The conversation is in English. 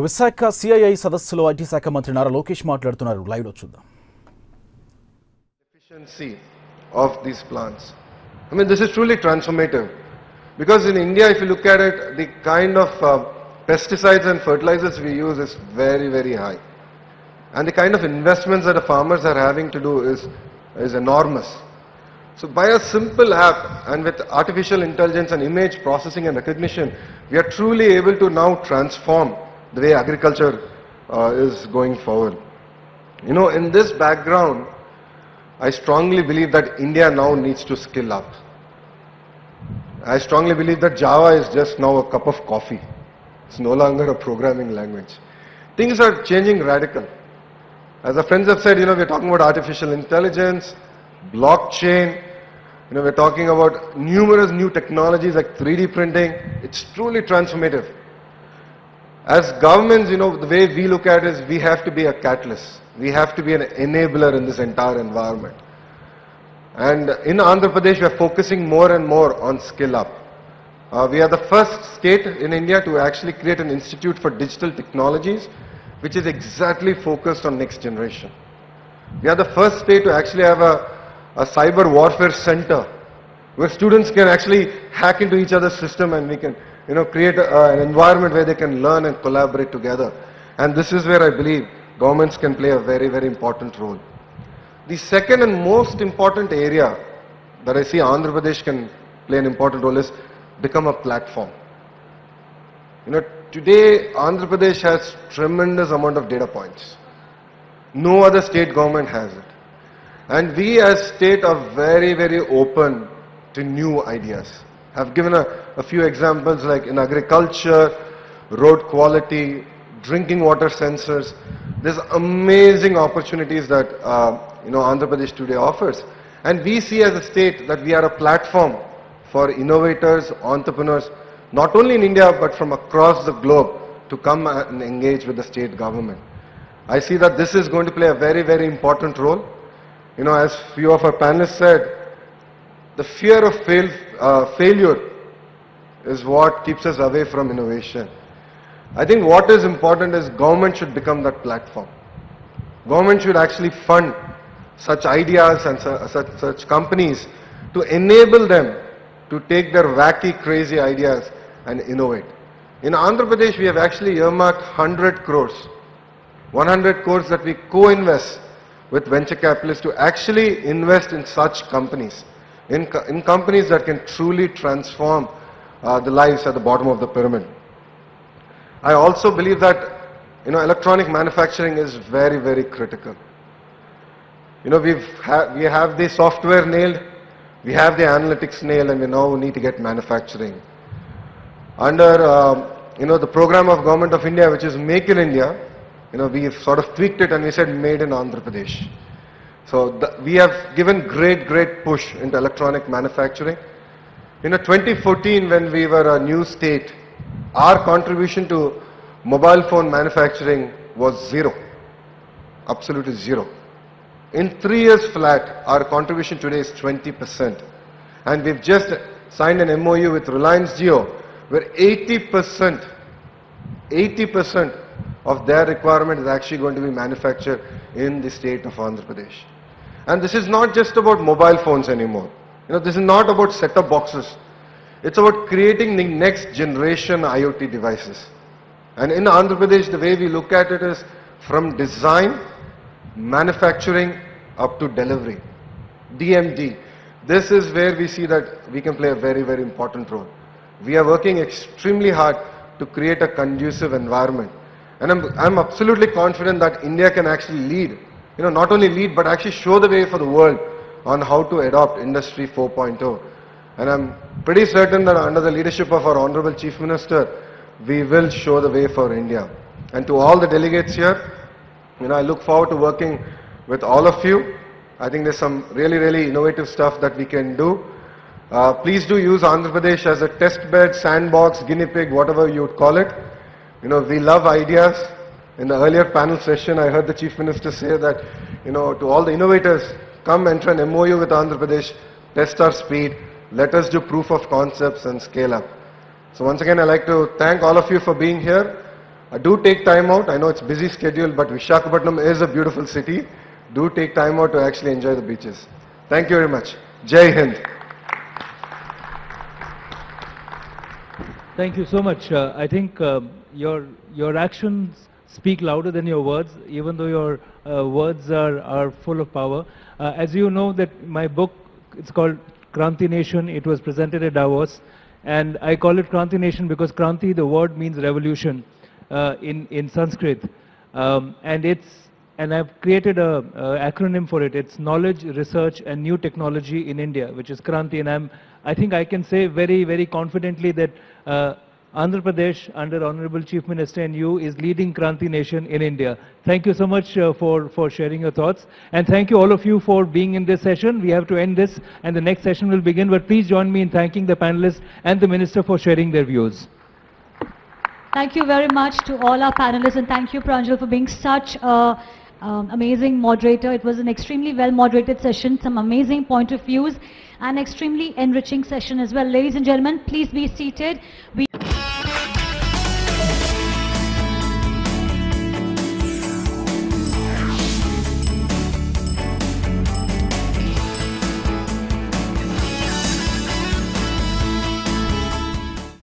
Visakha CII, సదస్సులో IT శాఖ మంత్రి నారా లోకేష్ మాట్లాడుతున్నారు. లైవ్ లో efficiency of these plants. I mean this is truly transformative. Because in india if you look at it the kind of uh, pesticides and fertilizers we use is very very high. And the kind of investments that the farmers are having to do is is enormous. So by a simple app and with artificial intelligence and image processing and recognition we are truly able to now transform the way agriculture uh, is going forward. You know, in this background, I strongly believe that India now needs to skill up. I strongly believe that Java is just now a cup of coffee. It's no longer a programming language. Things are changing radical. As our friends have said, you know, we're talking about artificial intelligence, blockchain, you know, we're talking about numerous new technologies like 3D printing. It's truly transformative. As governments, you know, the way we look at it is we have to be a catalyst. We have to be an enabler in this entire environment. And in Andhra Pradesh, we are focusing more and more on skill up. Uh, we are the first state in India to actually create an institute for digital technologies, which is exactly focused on next generation. We are the first state to actually have a, a cyber warfare center where students can actually hack into each other's system and we can, you know, create a, an environment where they can learn and collaborate together. And this is where I believe governments can play a very, very important role. The second and most important area that I see Andhra Pradesh can play an important role is become a platform. You know, today Andhra Pradesh has tremendous amount of data points. No other state government has it. And we as state are very, very open to new ideas. I've given a, a few examples like in agriculture, road quality, drinking water sensors. There's amazing opportunities that uh, you know Andhra Pradesh today offers. And we see as a state that we are a platform for innovators, entrepreneurs, not only in India but from across the globe to come and engage with the state government. I see that this is going to play a very, very important role. You know, as few of our panelists said, the fear of fail, uh, failure is what keeps us away from innovation. I think what is important is government should become that platform. Government should actually fund such ideas and su- such, such companies to enable them to take their wacky, crazy ideas and innovate. In Andhra Pradesh, we have actually earmarked 100 crores, 100 crores that we co-invest with venture capitalists to actually invest in such companies, in, co- in companies that can truly transform uh, the lives at the bottom of the pyramid. I also believe that, you know, electronic manufacturing is very, very critical. You know, we've ha- we have the software nailed, we have the analytics nailed, and we now need to get manufacturing. Under, um, you know, the program of Government of India, which is Make in India, you know, we've sort of tweaked it and we said Made in Andhra Pradesh. So the, we have given great, great push into electronic manufacturing. You know, 2014 when we were a new state, our contribution to mobile phone manufacturing was zero. Absolutely zero. In three years flat, our contribution today is 20%. And we've just signed an MOU with Reliance Jio, where 80%, 80% of their requirement is actually going to be manufactured in the state of Andhra Pradesh. And this is not just about mobile phones anymore. You know, this is not about set-top boxes. It's about creating the next generation IoT devices. And in Andhra Pradesh, the way we look at it is from design, manufacturing, up to delivery. DMD. This is where we see that we can play a very, very important role. We are working extremely hard to create a conducive environment. And I'm, I'm absolutely confident that India can actually lead. You know, not only lead, but actually show the way for the world on how to adopt Industry 4.0. And I'm pretty certain that under the leadership of our Honorable Chief Minister, we will show the way for India. And to all the delegates here, you know, I look forward to working with all of you. I think there's some really, really innovative stuff that we can do. Uh, please do use Andhra Pradesh as a test bed, sandbox, guinea pig, whatever you would call it. You know, we love ideas. In the earlier panel session, I heard the Chief Minister say that, you know, to all the innovators, come enter an MOU with Andhra Pradesh, test our speed, let us do proof of concepts and scale up. So once again, I'd like to thank all of you for being here. Uh, do take time out. I know it's busy schedule, but Vishakhapatnam is a beautiful city. Do take time out to actually enjoy the beaches. Thank you very much. Jai Hind. Thank you so much. Uh, I think um, your your actions speak louder than your words, even though your uh, words are, are full of power. Uh, as you know that my book, it's called Kranti Nation. It was presented at Davos. And I call it Kranti Nation because Kranti, the word means revolution uh, in, in Sanskrit. Um, and it's and I've created a, a acronym for it. It's knowledge, research, and new technology in India, which is Kranti. And I'm, I think I can say very, very confidently that uh, Andhra Pradesh, under Honorable Chief Minister and you, is leading Kranti Nation in India. Thank you so much uh, for, for sharing your thoughts. And thank you all of you for being in this session. We have to end this and the next session will begin. But please join me in thanking the panelists and the Minister for sharing their views. Thank you very much to all our panelists and thank you Pranjal for being such a um, amazing moderator. It was an extremely well moderated session, some amazing point of views and extremely enriching session as well. Ladies and gentlemen, please be seated. We